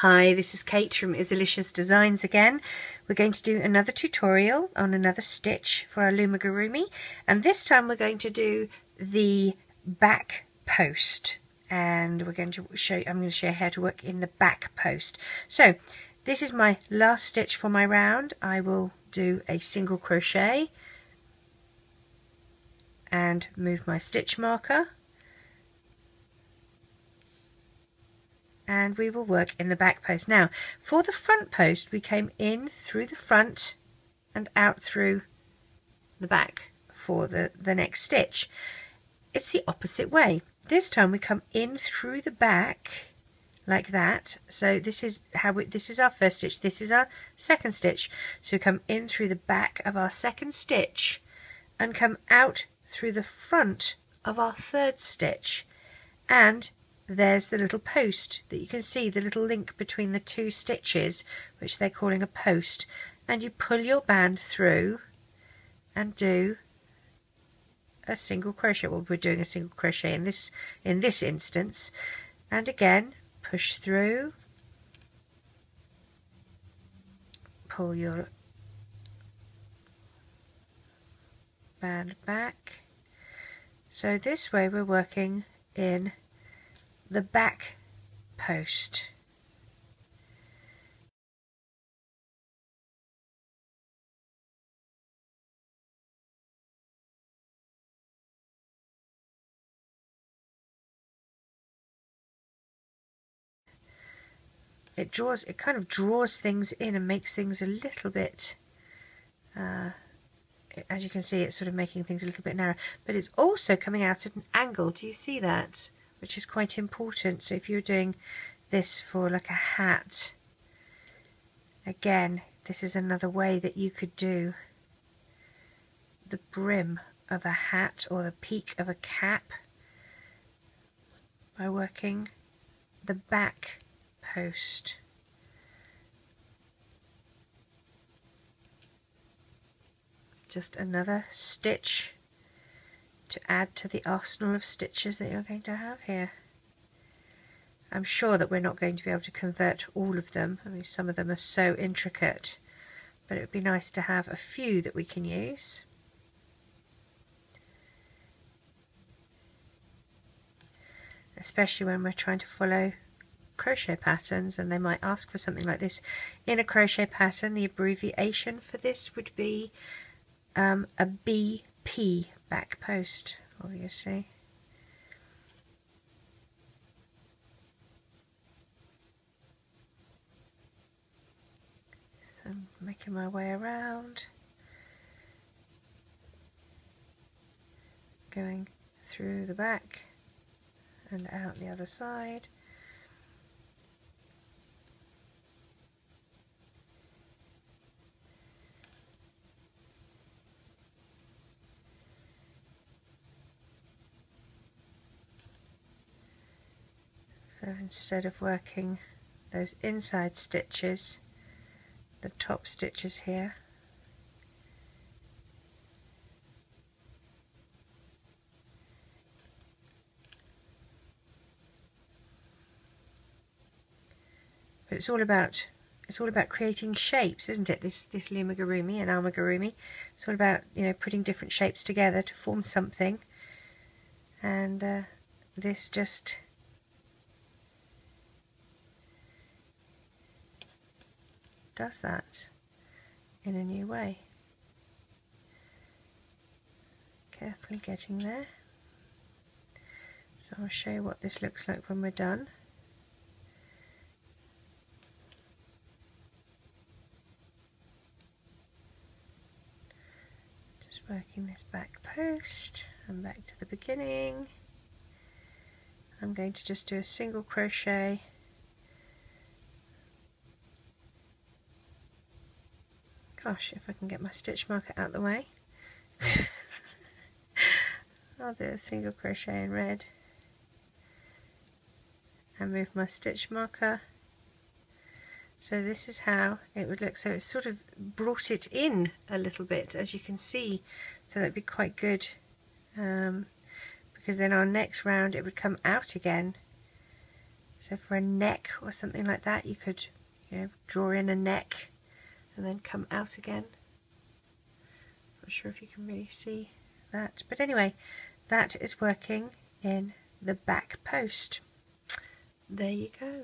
Hi, this is Kate from Izzalicious Designs again. We're going to do another tutorial on another stitch for our Loomigurumi and this time we're going to do the back post and we're going to show I'm going to show you how to work in the back post. So this is my last stitch for my round. I will do a single crochet and move my stitch marker and we will work in the back post. Now, for the front post, we came in through the front and out through the back for the, the next stitch. It's the opposite way. This time we come in through the back like that. So this is how we, this is our first stitch, this is our second stitch. So we come in through the back of our second stitch and come out through the front of our third stitch and there's the little post that you can see the little link between the two stitches which they're calling a post and you pull your band through and do a single crochet. Well we're doing a single crochet in this in this instance. And again push through pull your band back. So this way we're working in the back post. It draws, it kind of draws things in and makes things a little bit, uh, as you can see, it's sort of making things a little bit narrow, but it's also coming out at an angle. Do you see that? Which is quite important. So if you're doing this for like a hat, again, this is another way that you could do the brim of a hat or the peak of a cap by working the back post. It's just another stitch to add to the arsenal of stitches that you're going to have here. I'm sure that we're not going to be able to convert all of them. I mean, some of them are so intricate, but it would be nice to have a few that we can use. Especially when we're trying to follow crochet patterns and they might ask for something like this. In a crochet pattern, the abbreviation for this would be um, a BP back post, obviously. So I'm making my way around, going through the back and out the other side. So instead of working those inside stitches, the top stitches here, but it's all about it's all about creating shapes, isn't it? This this loomigurumi and amigurumi. It's all about you know putting different shapes together to form something, and uh, this just does that in a new way. Carefully getting there. So I'll show you what this looks like when we're done. Just working this back post and back to the beginning. I'm going to just do a single crochet Gosh, if I can get my stitch marker out of the way. I'll do a single crochet in red and move my stitch marker. So this is how it would look. So it's sort of brought it in a little bit, as you can see. So that'd be quite good. Um, because then our next round it would come out again. So for a neck or something like that, you could you know, draw in a neck and then come out again. Not sure if you can really see that. But anyway, that is working in the back post. There you go.